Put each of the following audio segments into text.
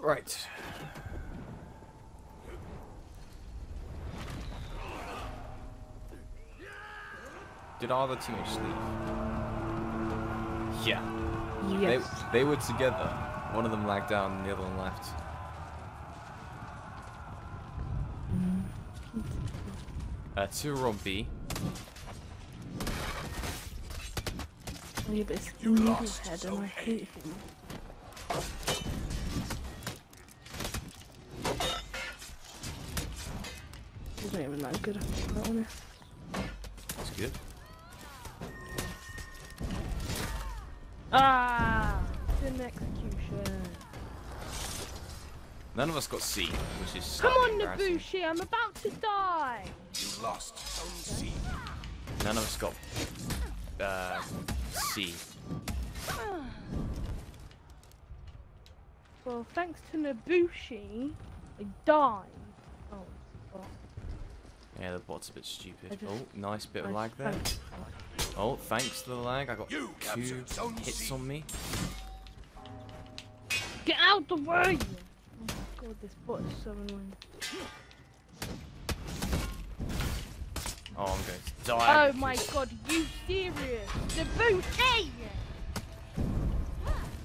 Right. Did all the teammates leave? Yeah. Yes. They, they were together. One of them lagged down and the other one left. Uh, two are on B. Yeah, but and I hate him. Not even that good, if I'm quite honest. That's good. Ah! It's an execution. None of us got C, which is Come on. Nobushi, I'm about to die! You lost C. None of us got uh, C. Well, thanks to Nobushi, I died. Well, Yeah, the bot's a bit stupid. Oh, nice bit of I lag there. Oh, thanks to the lag, I got You two captured Zone hits C. on me. Get out the way! Oh my god, this bot is so annoying. Oh, I'm going to die. Oh my because- god, you serious? Nobushi!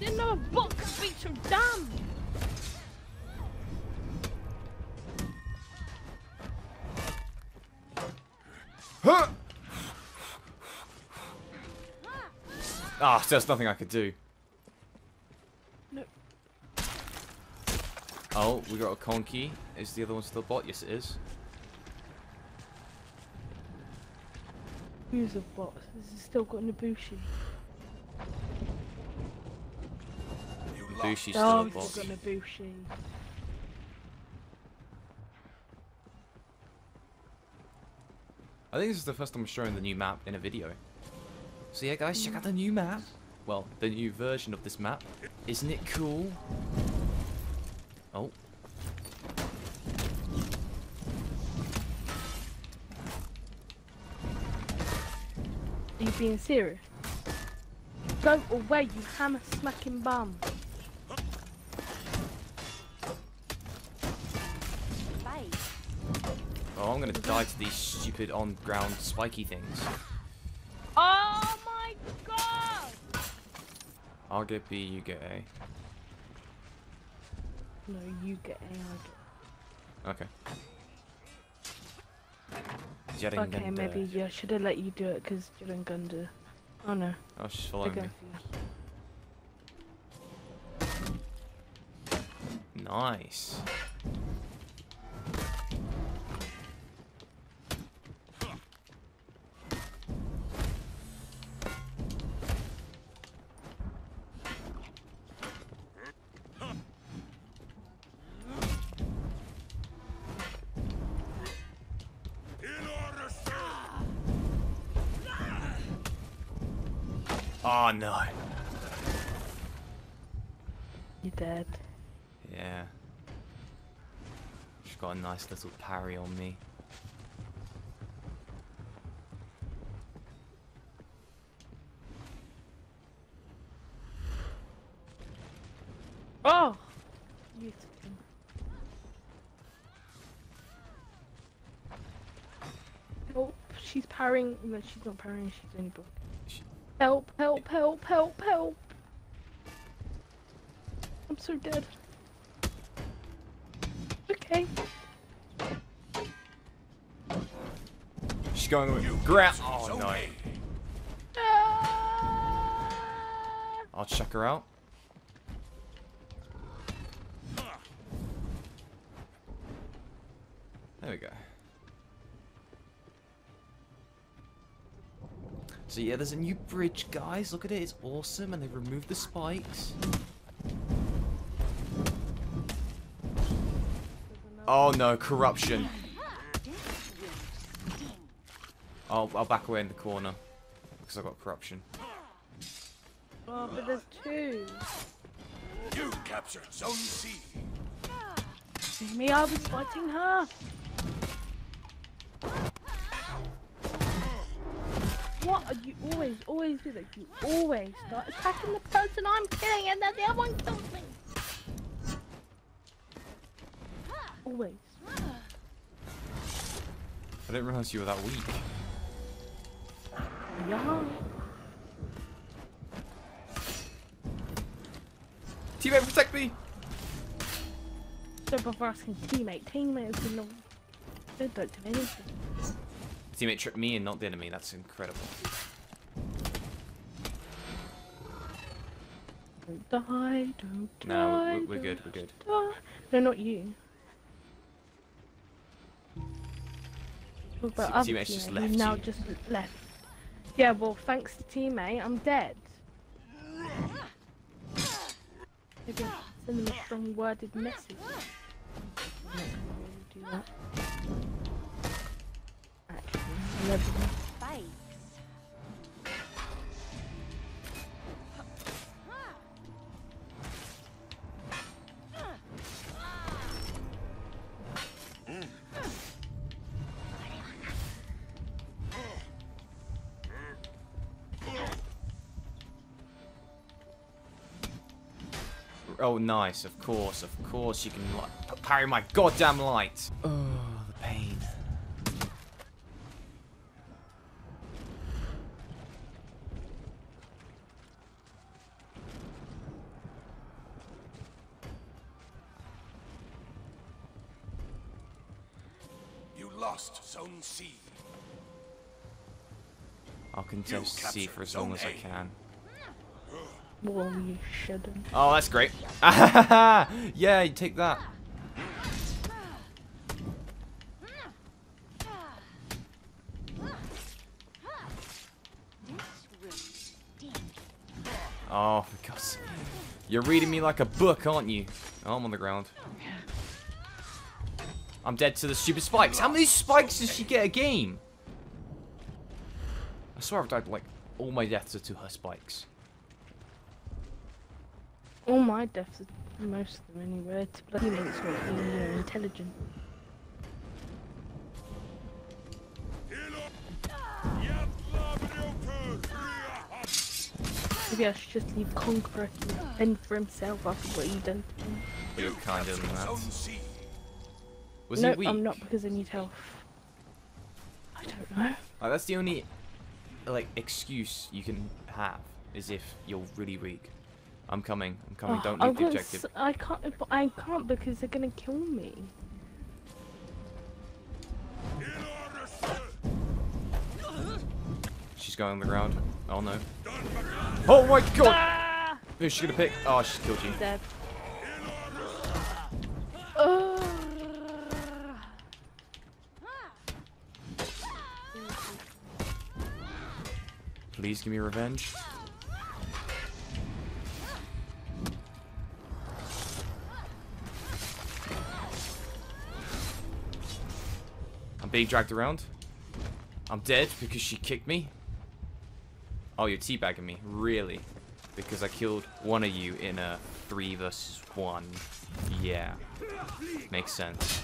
Didn't know a bot could be so damn! Ah, so there's nothing I could do. No. Oh, we got a conky. Is the other one still bot? Yes, it is. Who's a bot? This has still got Nobushi. You Bushi's lost. still Oh, a bot. got Nobushi. I think this is the first time I'm showing the new map in a video. So yeah, guys, check out the new map. Well, the new version of this map. Isn't it cool? Oh. Are you being serious? Go away, you hammer smacking bum. Oh, I'm gonna die to these stupid on-ground spiky things. I'll get B, you get A. No, you get A, I Okay. get. Okay, Jerenganda. maybe yeah, should have let you do it because Gunda. Oh no, Oh, she's following me. Nice. Oh no. You're dead. Yeah. She's got a nice little parry on me. Oh! Beautiful. Help, she's parrying. No, she's not parrying, she's only blocking. She- Help, help, help, help, help! I'm so dead. Okay. She's going with You with grab. captured Oh no. A. Ah! I'll check her out. So yeah, there's a new bridge, guys. Look at it. It's awesome, and they removed the spikes. Oh no, corruption. I'll, I'll back away in the corner because I've got corruption. Oh, but there's two. You captured Zone C. See me, I was fighting her. Uh, you always, always do that? You always start attacking the person I'm killing and then the other one kills me. Always. I didn't realize you were that weak. Yeah. Teammate, protect me! So before asking teammate, teammate is no. They don't do anything. Teammate tripped me and not the enemy. That's incredible. Don't die, don't die. No, we're, we're good. We're good. die. No, not you. Talk about teammate's just left who now you. just left. Yeah, well, thanks to teammate, I'm dead. Maybe send them a strong worded message. Gonna do that. Spikes. Oh, nice. Of course, of course you can parry my goddamn light. Oh, lost Zone C. I'll contest C captured for as long as I can. Well, you shouldn't. Oh, that's great. yeah, you take that. This room stinks. Oh, for God's. You're reading me like a book, aren't you? Oh, I'm on the ground. I'm dead to the stupid spikes. How many spikes does she get a game? I swear I've died like all my deaths are to her spikes. All my deaths, are, most of them anyway, it's bloody being you know, intelligent. Maybe I should just leave Conqueror to fend for himself after what he done to me. You're kinder than that. Was no, he weak? I'm not because I need health. I don't know. Like, that's the only like excuse you can have is if you're really weak. I'm coming. I'm coming. Oh, Don't I leave the objective. I can't. I can't because they're gonna kill me. In order, sir. She's going on the ground. Oh no. Oh my god! Ah! Who's she gonna pick? Oh, she's killed you. Dead. Please give me revenge. I'm being dragged around. I'm dead because she kicked me. Oh, you're teabagging me. Really? Because I killed one of you in a 3 versus 1. Yeah. Makes sense.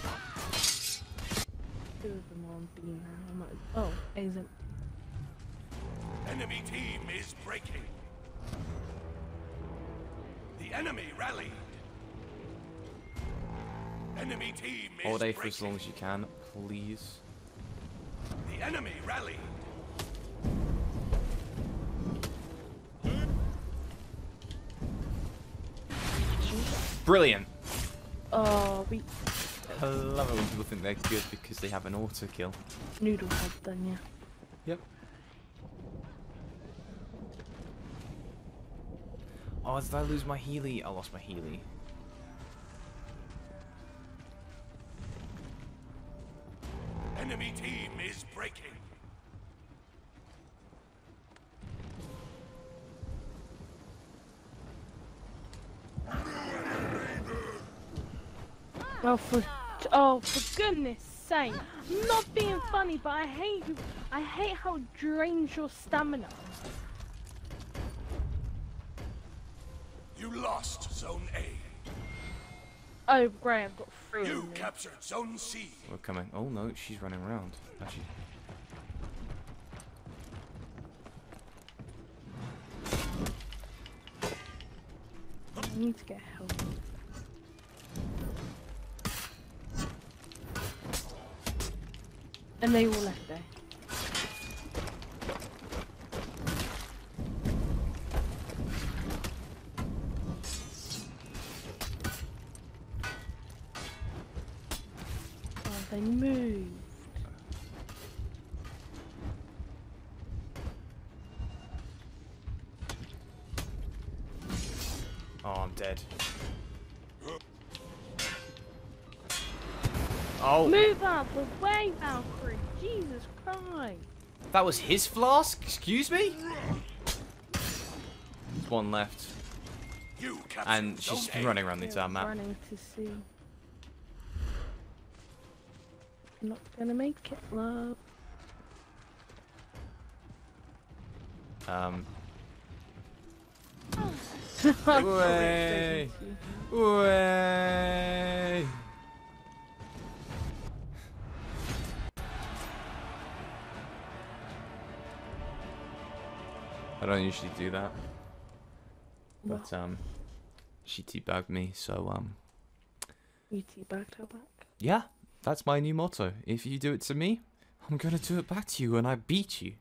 Two of Enemy team is breaking. The enemy rallied. Enemy team is All day for as long as you can, please. The enemy rallied. Brilliant! Oh, we I love it when people think they're good because they have an auto kill. noodle head done, yeah. Yep. Oh, did I lose my Healy? I lost my Healy. Enemy team is breaking. Oh, for oh, for goodness sake! Not being funny, but I hate you. I hate how it drains your stamina. You lost Zone A. Oh, Graham got through. You captured Zone C. We're coming. Oh no, she's running around. Actually. I need to get help. And they all left there. They moved. Oh, I'm dead. Oh, Move out the way, Valkyrie! Jesus Christ! that was his flask? Excuse me? There's one left. You captured And she's running around the Yeah, entire map. Running to see. Not gonna make it, love. Um, I'm Way. way. I don't usually do that, but um, she teabagged me, so um, You teabagged her back. yeah, that's my new motto. If you do it to me, I'm gonna do it back to you, and I beat you.